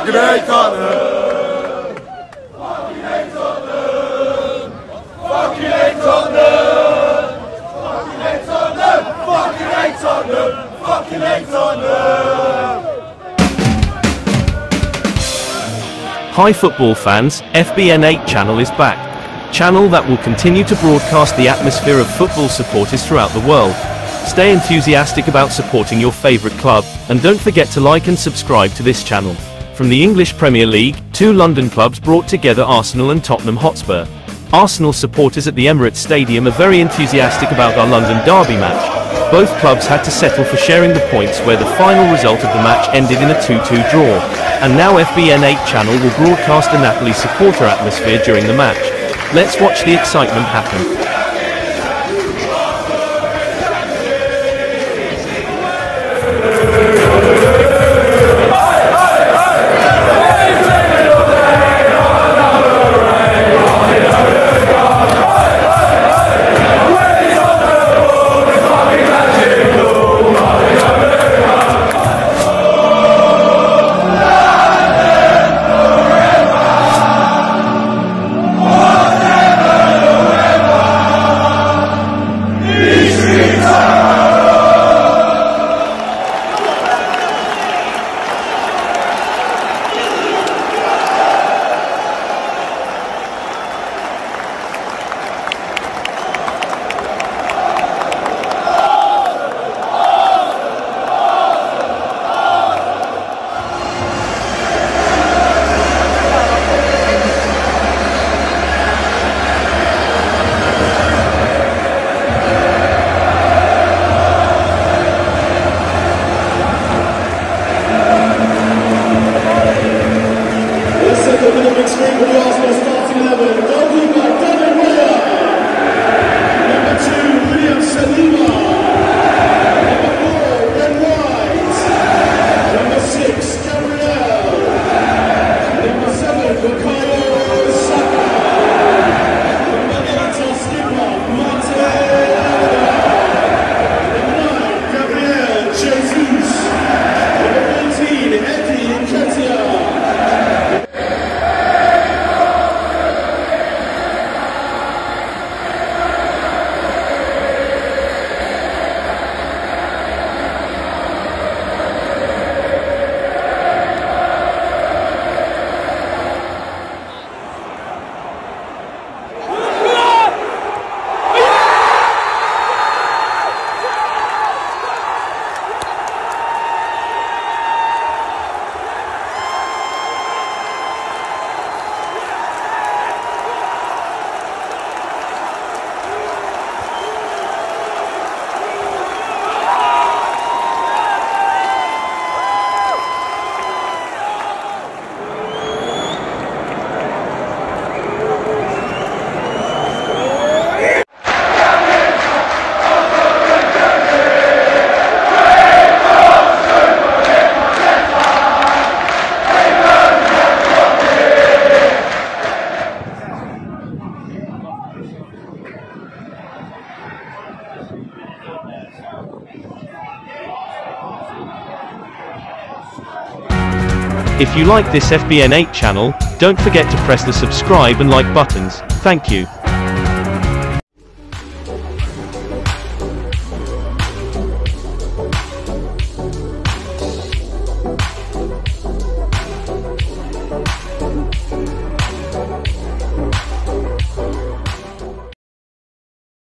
High! Fucking hate Hi football fans, FBN8 channel is back. Channel that will continue to broadcast the atmosphere of football supporters throughout the world. Stay enthusiastic about supporting your favorite club, and don't forget to like and subscribe to this channel. From the English Premier League, two London clubs brought together Arsenal and Tottenham Hotspur. Arsenal supporters at the Emirates Stadium are very enthusiastic about our London derby match. Both clubs had to settle for sharing the points where the final result of the match ended in a 2-2 draw. And now FBN8 channel will broadcast the Napoli supporter atmosphere during the match. Let's watch the excitement happen. Big screen for the If you like this FBN8 channel, don't forget to press the subscribe and like buttons. Thank you.